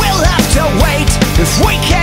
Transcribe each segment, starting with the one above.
Will have to wait. If we can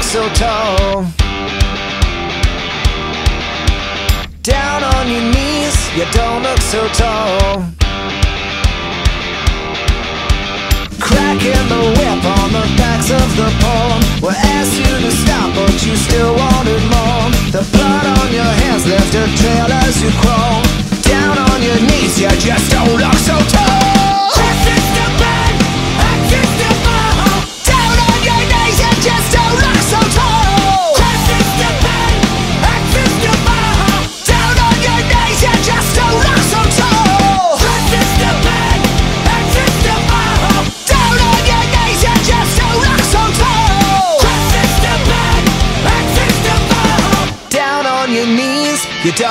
look so tall. Down on your knees, you don't look so tall. Cracking the whip on the backs of the poor. We asked you to stop, but you still wanted more. The blood on your hands left a trail as you crawl. Down on your knees, you just don't look so tall.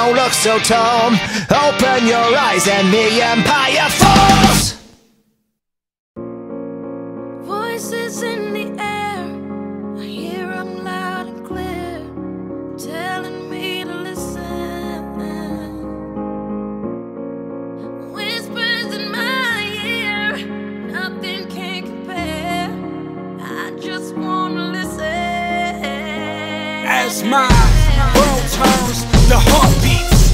Don't look so tall. Open your eyes and the empire falls. Voices in the air, I hear them loud and clear, telling me to listen. Whispers in my ear, nothing can compare. I just wanna listen. As my world turns, the heart beats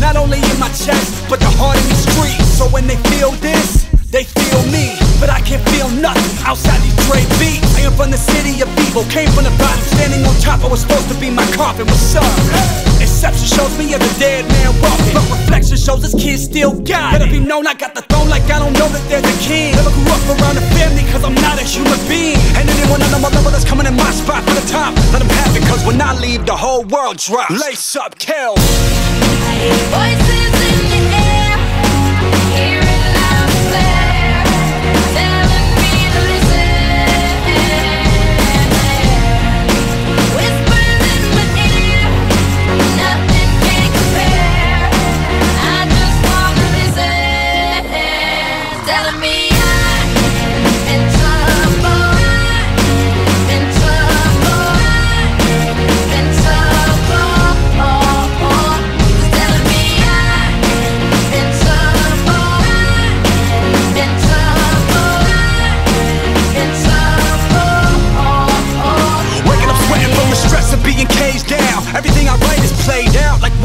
not only in my chest, but the heart in the street. So when they feel this, they feel me. But I can't feel nothing outside these Dre beats. I am from the city of evil, came from the bottom, standing on top. I was supposed to be my coffin. What's up? Inception shows me as a dead man walking, but reflection shows this kid still got it. It be known I got the throne like I don't know that there's a king. Never grew up around a family cause I'm not a human being. And anyone on my level that's coming in my spot for the top, let them have it cause when I leave, the whole world drops. Lace up, kill. Voices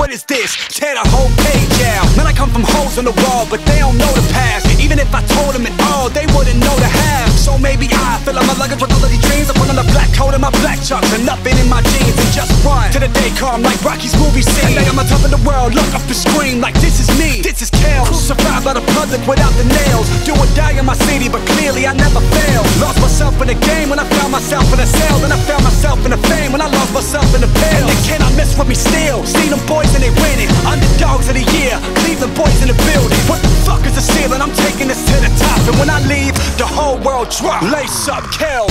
what is this? Tear the whole page out. Man, I come from holes in the wall, but they don't know the past. Even if I told them it all, they wouldn't know the half. So maybe I fill up my luggage with all coat and my black chucks and nothing in my jeans and just run to the day come like Rocky's movie scene. And then I'm on top of the world, look up the screen like this is me, this is Kel. Survived by the public without the nails. Do or die in my city, but clearly I never failed. Lost myself in the game when I found myself in a cell. Then I found myself in the fame when I lost myself in the pale. And they cannot mess with me still. See them boys and they winning. Underdogs of the year, Cleveland boys in the building. What the fuck is the ceiling? I'm taking the. And when I leave, the whole world drop. Lace up, kill.